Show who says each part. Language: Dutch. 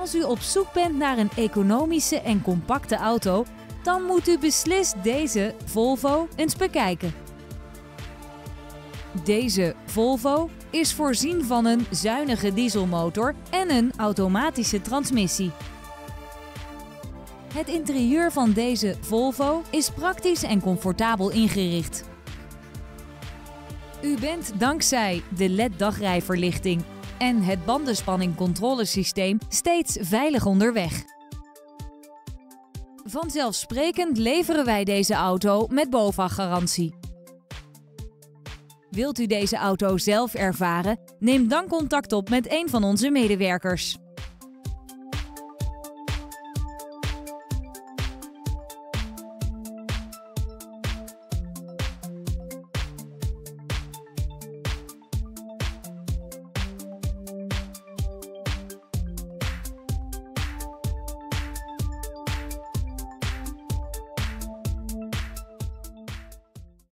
Speaker 1: Als u op zoek bent naar een economische en compacte auto, dan moet u beslist deze Volvo eens bekijken. Deze Volvo is voorzien van een zuinige dieselmotor en een automatische transmissie. Het interieur van deze Volvo is praktisch en comfortabel ingericht. U bent dankzij de LED-dagrijverlichting en het bandenspanningcontrolesysteem steeds veilig onderweg. Vanzelfsprekend leveren wij deze auto met BOVAG-garantie. Wilt u deze auto zelf ervaren? Neem dan contact op met een van onze medewerkers.